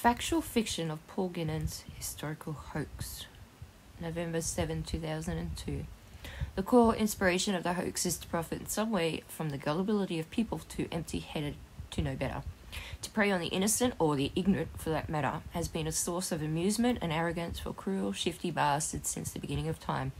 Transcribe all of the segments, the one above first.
Factual Fiction of Paul Guinan's Historical Hoax, November 7, 2002. The core inspiration of the hoax is to profit in some way from the gullibility of people too empty headed to know better. To prey on the innocent, or the ignorant for that matter, has been a source of amusement and arrogance for cruel, shifty bastards since the beginning of time.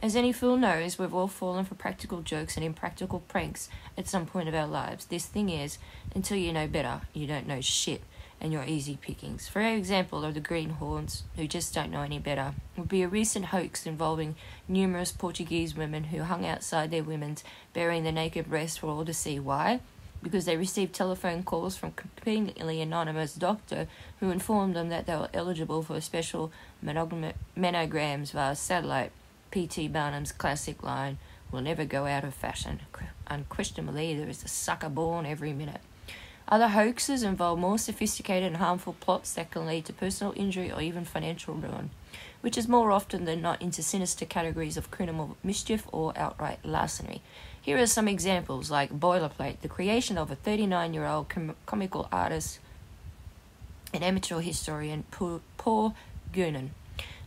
As any fool knows, we've all fallen for practical jokes and impractical pranks at some point of our lives. This thing is, until you know better, you don't know shit and your easy pickings. For example of the greenhorns, who just don't know any better, would be a recent hoax involving numerous Portuguese women who hung outside their women's, bearing their naked breasts for all to see. Why? Because they received telephone calls from completely anonymous doctor who informed them that they were eligible for special mammograms via satellite. P.T. Barnum's classic line will never go out of fashion. Unquestionably, there is a sucker born every minute. Other hoaxes involve more sophisticated and harmful plots that can lead to personal injury or even financial ruin, which is more often than not into sinister categories of criminal mischief or outright larceny. Here are some examples like Boilerplate, the creation of a 39 year old com- comical artist and amateur historian Paul Guinan.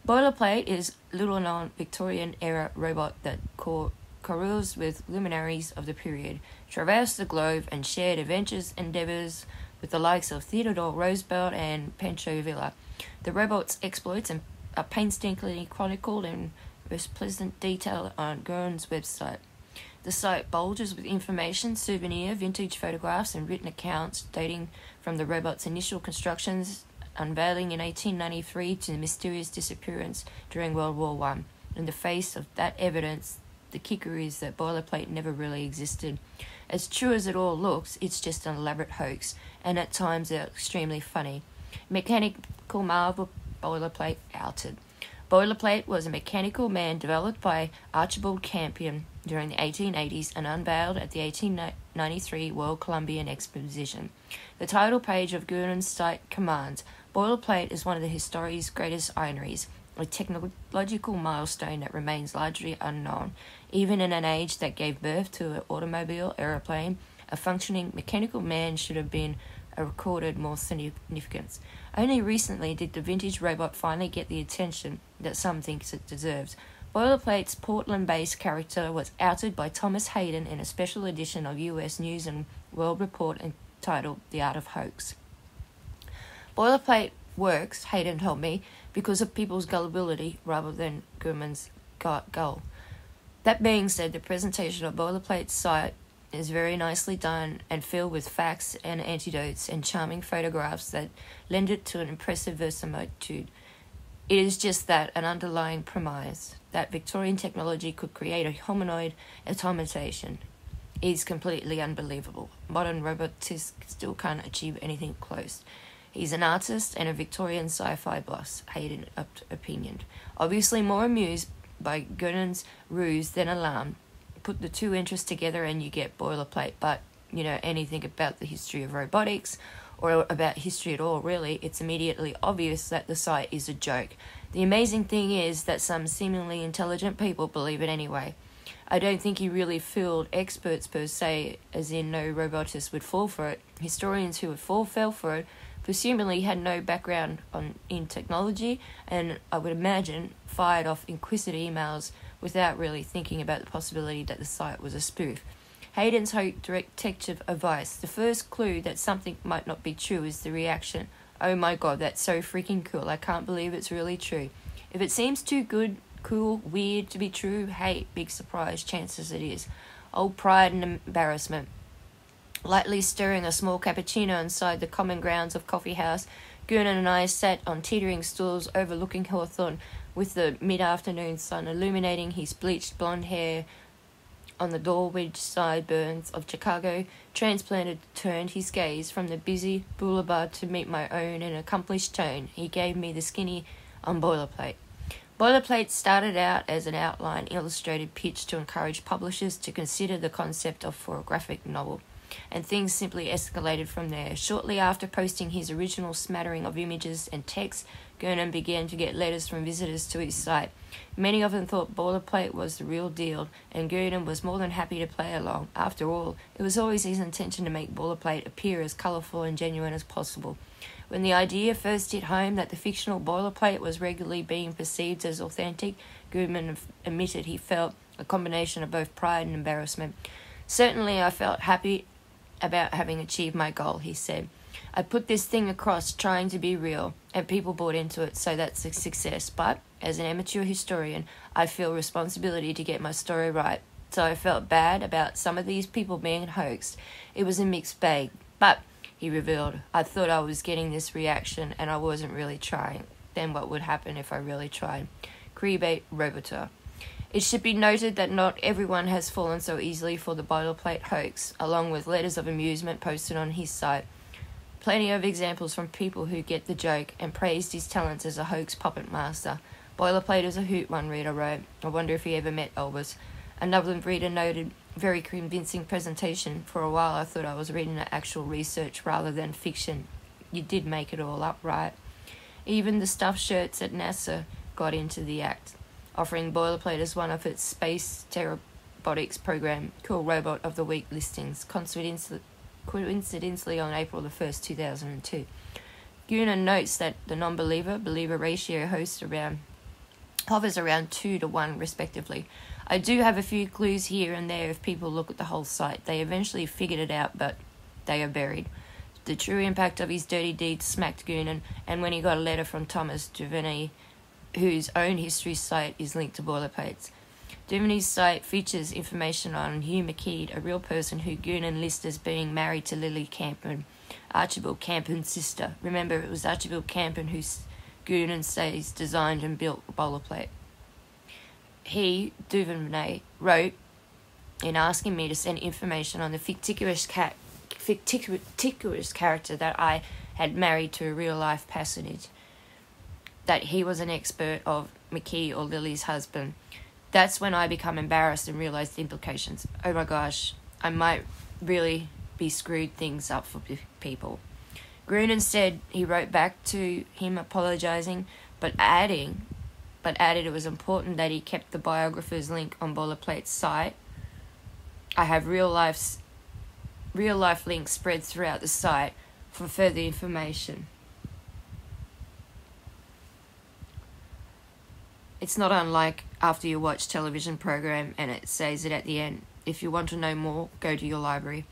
Boilerplate is little known Victorian era robot that co- with luminaries of the period traversed the globe and shared adventures endeavors with the likes of Theodore Roosevelt and Pancho Villa. The robot's exploits are painstakingly chronicled in pleasant detail on Guinan's website. The site bulges with information, souvenir, vintage photographs, and written accounts dating from the robot's initial constructions, unveiling in 1893 to the mysterious disappearance during World War One. In the face of that evidence, the kicker is that boilerplate never really existed. As true as it all looks, it's just an elaborate hoax, and at times they're extremely funny. Mechanical marvel boilerplate outed. Boilerplate was a mechanical man developed by Archibald Campion during the 1880s and unveiled at the 1893 World Columbian Exposition. The title page of site commands Boilerplate is one of the history's greatest ironeries, a technological milestone that remains largely unknown. Even in an age that gave birth to an automobile, aeroplane, a functioning mechanical man should have been a recorded more significance. Only recently did the vintage robot finally get the attention that some think it deserves. Boilerplate's Portland based character was outed by Thomas Hayden in a special edition of US News and World Report entitled The Art of Hoax. Boilerplate works, Hayden told me, because of people's gullibility rather than Guinan's gull. That being said, the presentation of Boilerplate's site is very nicely done and filled with facts and anecdotes and charming photographs that lend it to an impressive verisimilitude. It is just that an underlying premise that Victorian technology could create a humanoid automaton is completely unbelievable. Modern robotics still can't achieve anything close. He's an artist and a Victorian sci fi boss, Hayden opinioned. Obviously, more amused by Guinan's ruse than alarmed. Put the two interests together and you get boilerplate, but you know, anything about the history of robotics or about history at all, really, it's immediately obvious that the site is a joke. The amazing thing is that some seemingly intelligent people believe it anyway. I don't think he really fooled experts per se, as in no robotist would fall for it. Historians who would fall fell for it presumably had no background on in technology, and I would imagine fired off inquisitive emails without really thinking about the possibility that the site was a spoof. Hayden's Hope direct detective advice: the first clue that something might not be true is the reaction. Oh my god, that's so freaking cool! I can't believe it's really true. If it seems too good, cool, weird to be true, hey, big surprise, chances it is. Old pride and embarrassment. Lightly stirring a small cappuccino inside the common grounds of Coffee House, Guinan and I sat on teetering stools overlooking Hawthorne, with the mid afternoon sun illuminating his bleached blonde hair on the Dulwich sideburns of Chicago, transplanted turned his gaze from the busy boulevard to meet my own in accomplished tone. He gave me the skinny on boilerplate. Boilerplate started out as an outline illustrated pitch to encourage publishers to consider the concept of for a graphic novel. And things simply escalated from there. Shortly after posting his original smattering of images and text, Gurnan began to get letters from visitors to his site. Many of them thought boilerplate was the real deal, and Gurnan was more than happy to play along. After all, it was always his intention to make boilerplate appear as colourful and genuine as possible. When the idea first hit home that the fictional boilerplate was regularly being perceived as authentic, Goodman admitted he felt a combination of both pride and embarrassment. Certainly, I felt happy about having achieved my goal, he said. I put this thing across trying to be real, and people bought into it, so that's a success. But as an amateur historian, I feel responsibility to get my story right. So I felt bad about some of these people being hoaxed. It was a mixed bag. But he revealed. I thought I was getting this reaction and I wasn't really trying. Then what would happen if I really tried? Crebe Roboter. It should be noted that not everyone has fallen so easily for the boilerplate hoax, along with letters of amusement posted on his site. Plenty of examples from people who get the joke and praised his talents as a hoax puppet master. Boilerplate is a hoot, one reader wrote. I wonder if he ever met Elvis. Another reader noted very convincing presentation. For a while, I thought I was reading actual research rather than fiction. You did make it all up, right? Even the stuffed shirts at NASA got into the act, offering boilerplate as one of its space robotics program, Cool Robot of the Week listings, coincidentally on April the 1st, 2002. Gurnan notes that the non believer believer ratio hosts around hovers around 2 to 1 respectively, I do have a few clues here and there if people look at the whole site. They eventually figured it out, but they are buried. The true impact of his dirty deeds smacked Gurnan, and when he got a letter from Thomas Duvernay, whose own history site is linked to boilerplates. Duvernay's site features information on Hugh McKee, a real person who Gurnan lists as being married to Lily Campion, Archibald Campion's sister. Remember, it was Archibald Campen who Gurnan says designed and built the boilerplate he, Duvernay, wrote in asking me to send information on the fictitious, ca- fictitious character that I had married to a real life personage, that he was an expert of McKee or Lily's husband. That's when I become embarrassed and realize the implications. Oh my gosh, I might really be screwed things up for people. Gurnan instead he wrote back to him apologizing, but adding but added it was important that he kept the biographer's link on Boilerplate's site. I have real life, real life links spread throughout the site for further information. It's not unlike after you watch television program and it says it at the end. If you want to know more, go to your library.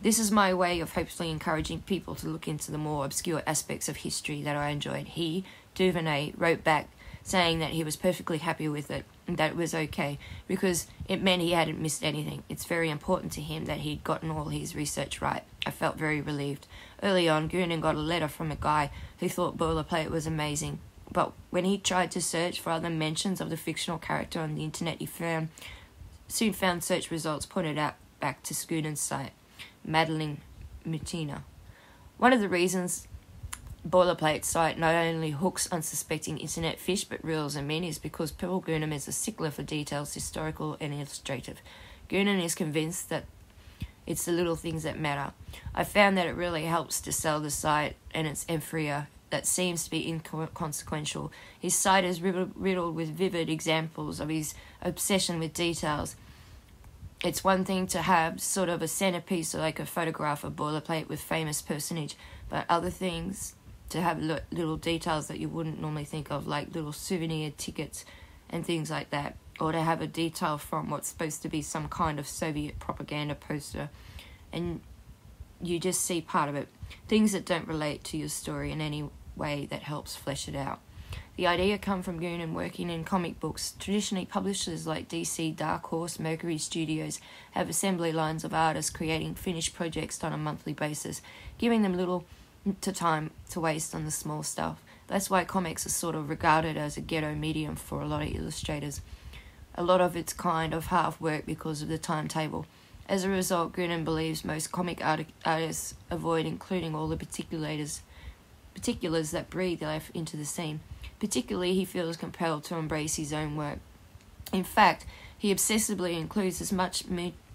This is my way of hopefully encouraging people to look into the more obscure aspects of history that I enjoyed. He, Duvernay, wrote back saying that he was perfectly happy with it and that it was okay because it meant he hadn't missed anything. It's very important to him that he'd gotten all his research right. I felt very relieved. Early on, Gurnan got a letter from a guy who thought boilerplate was amazing, but when he tried to search for other mentions of the fictional character on the internet, he found soon found search results pointed out back to Gurnan's site, Madeline Mutina. One of the reasons boilerplate site not only hooks unsuspecting internet fish but reels them in is because Paul Gurnan is a stickler for details, historical and illustrative. Gurnan is convinced that it's the little things that matter. I found that it really helps to sell the site and its ephemera that seems to be inconsequential. His site is riddled with vivid examples of his obsession with details. It's one thing to have sort of a centerpiece or like a photograph of boilerplate with famous personage, but other things to have little details that you wouldn't normally think of, like little souvenir tickets and things like that, or to have a detail from what's supposed to be some kind of Soviet propaganda poster, and you just see part of it. Things that don't relate to your story in any way that helps flesh it out. The idea come from Gurnan working in comic books. Traditionally, publishers like DC, Dark Horse, Mercury Studios have assembly lines of artists creating finished projects on a monthly basis, giving them little to time to waste on the small stuff. That's why comics are sort of regarded as a ghetto medium for a lot of illustrators. A lot of it's kind of half work because of the timetable. As a result, Gurnan believes most comic art- artists avoid including all the particulars, particulars that breathe life into the scene. Particularly, he feels compelled to embrace his own work. In fact, he obsessively includes as much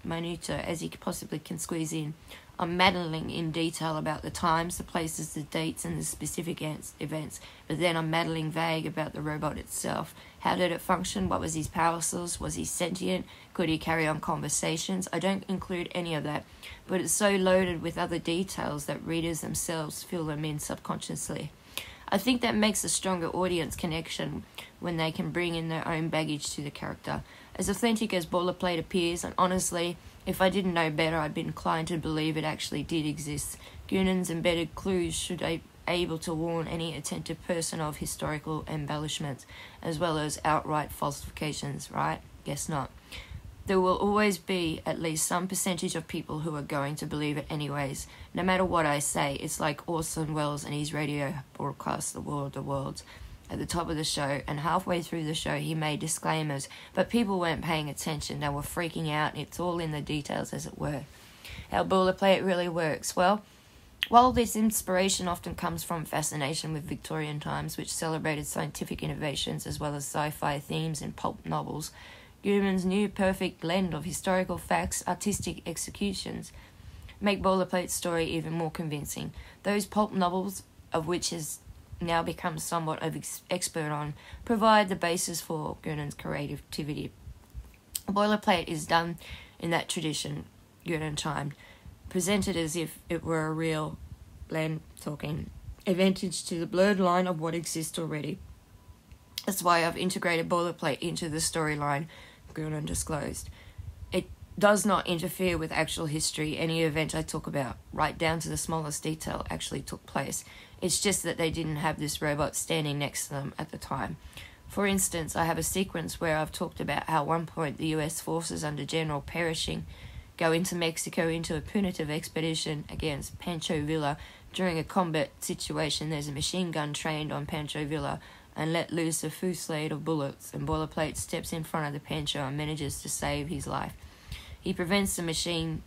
minutia as he possibly can squeeze in. I'm meddling in detail about the times, the places, the dates, and the specific events, but then I'm meddling vague about the robot itself. How did it function? What was his power source? Was he sentient? Could he carry on conversations? I don't include any of that, but it's so loaded with other details that readers themselves fill them in subconsciously. I think that makes a stronger audience connection when they can bring in their own baggage to the character. As authentic as Boilerplate appears, and honestly, if I didn't know better, I'd be inclined to believe it actually did exist. Guinan's embedded clues should be able to warn any attentive person of historical embellishments, as well as outright falsifications, right? Guess not. There will always be at least some percentage of people who are going to believe it anyways. No matter what I say, it's like Orson Welles and his radio broadcast, The War of the Worlds at the top of the show, and halfway through the show, he made disclaimers, but people weren't paying attention. They were freaking out. It's all in the details, as it were. How Boilerplate really works. Well, while this inspiration often comes from fascination with Victorian times, which celebrated scientific innovations as well as sci fi themes in pulp novels, Guman's new perfect blend of historical facts, artistic executions, make Boilerplate's story even more convincing. Those pulp novels, of which his now become somewhat of ex- expert on, provide the basis for Gurnan's creativity. Boilerplate is done in that tradition, Gurnan chimed, presented as if it were a real blend talking advantage to the blurred line of what exists already. That's why I've integrated boilerplate into the storyline, Gurnan disclosed. It does not interfere with actual history. Any event I talk about, right down to the smallest detail, actually took place. It's just that they didn't have this robot standing next to them at the time. For instance, I have a sequence where I've talked about how at one point the US forces under General Pershing go into Mexico into a punitive expedition against Pancho Villa. During a combat situation, there's a machine gun trained on Pancho Villa and let loose a fusillade of bullets, and Boilerplate steps in front of the Pancho and manages to save his life. He prevents the machine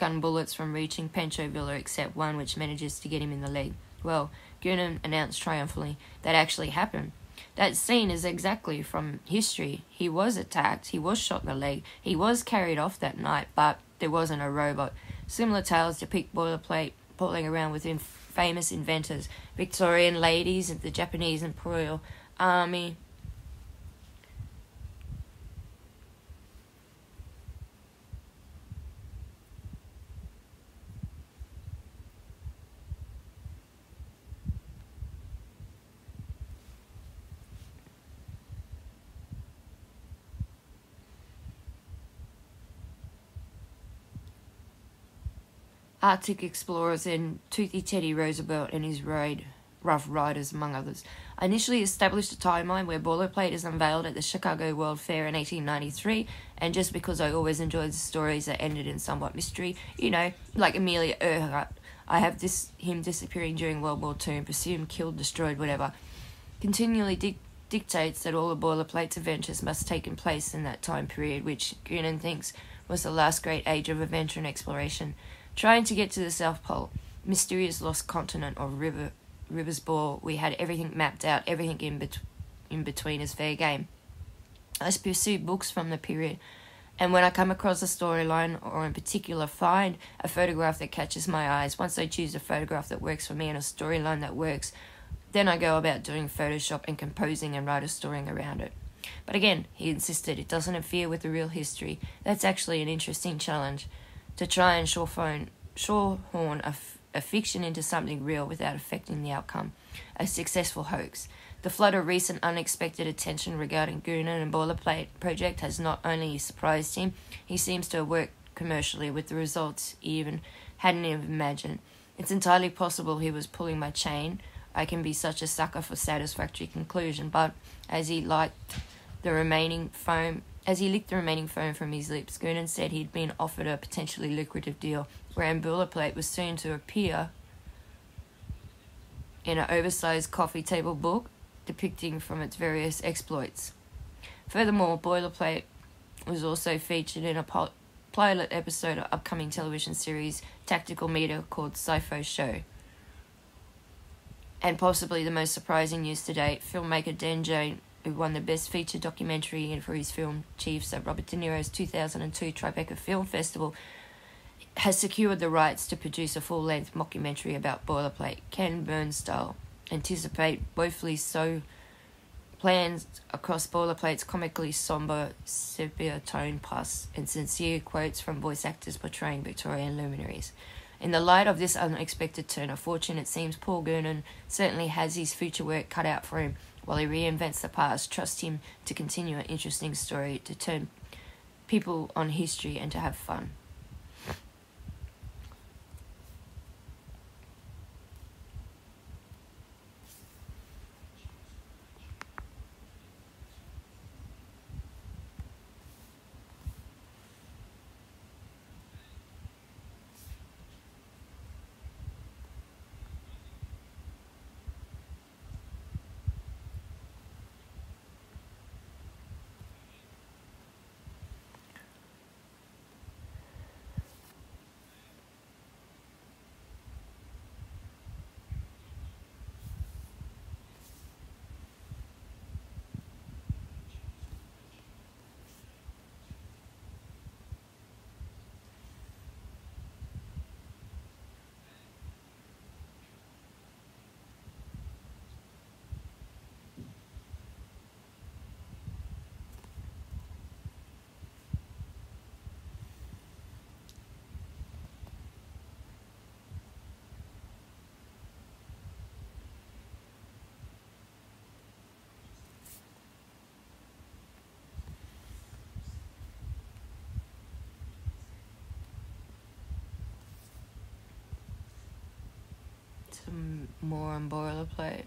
gun bullets from reaching Pancho Villa except one which manages to get him in the leg. Well, Gurnan announced triumphantly that actually happened. That scene is exactly from history. He was attacked, he was shot in the leg, he was carried off that night, but there wasn't a robot. Similar tales depict boilerplate pulling around with famous inventors, Victorian ladies, the Japanese Imperial Army, Arctic explorers and Toothy Teddy Roosevelt and his raid Rough Riders, among others. I initially established a timeline where Boilerplate is unveiled at the Chicago World Fair in 1893, and just because I always enjoyed the stories that ended in somewhat mystery, you know, like Amelia Earhart, I have this him disappearing during World War II and presumed killed, destroyed, whatever, continually di- dictates that all of Boilerplate's adventures must have taken place in that time period, which Goonan thinks was the last great age of adventure and exploration trying to get to the South Pole, mysterious lost continent or river, Rivers Ball. We had everything mapped out, everything in, bet- in between is fair game. I pursue books from the period, and when I come across a storyline or in particular find a photograph that catches my eyes, once I choose a photograph that works for me and a storyline that works, then I go about doing Photoshop and composing and write a story around it. But again, he insisted it doesn't interfere with the real history. That's actually an interesting challenge to try and shorehorn, shorehorn a, f- a fiction into something real without affecting the outcome. A successful hoax. The flood of recent unexpected attention regarding Goonan and Boilerplate project has not only surprised him, he seems to have worked commercially with the results he even hadn't even imagined. It's entirely possible he was pulling my chain. I can be such a sucker for satisfactory conclusion, but as he liked the remaining foam as he licked the remaining foam from his lips, Goonan said he'd been offered a potentially lucrative deal, where Boilerplate was soon to appear in an oversized coffee table book depicting from its various exploits. Furthermore, Boilerplate was also featured in a pilot episode of upcoming television series Tactical Meter called Sci-Fi Show. And possibly the most surprising news to date, filmmaker Dan Jane who won the Best Feature Documentary for his film Chiefs at Robert De Niro's 2002 Tribeca Film Festival, has secured the rights to produce a full length mockumentary about Boilerplate. Ken Bernstall anticipate woefully so plans across Boilerplate's comically somber sepia tone plus and sincere quotes from voice actors portraying Victorian luminaries. In the light of this unexpected turn of fortune, it seems Paul Gurnan certainly has his future work cut out for him while he reinvents the past. Trust him to continue an interesting story, to turn people on history, and to have fun. Some more on boilerplate.